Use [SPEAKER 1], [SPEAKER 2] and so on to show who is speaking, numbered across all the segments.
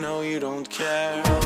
[SPEAKER 1] know you don't care.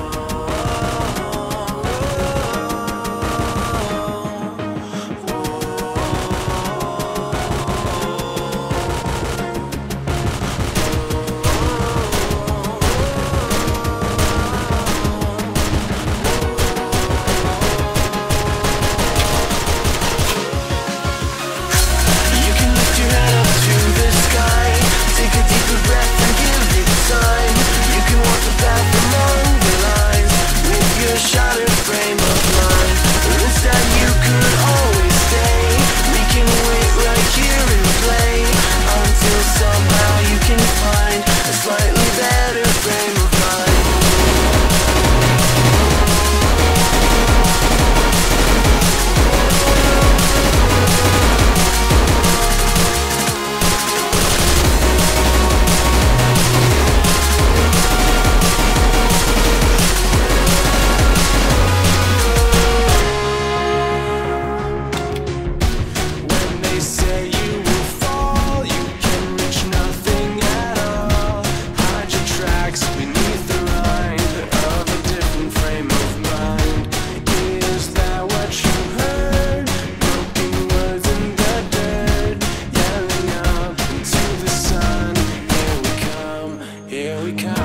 [SPEAKER 1] We come.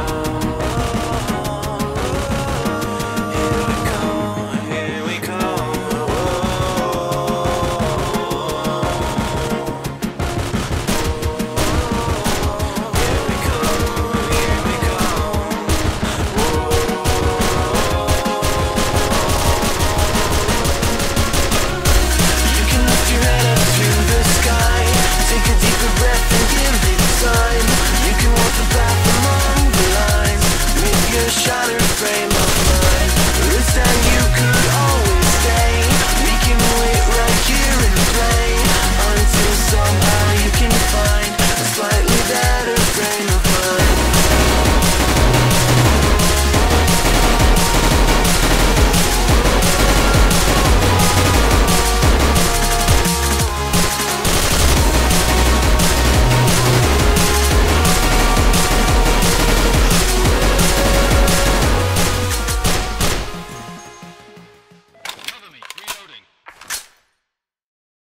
[SPEAKER 1] Shattered frame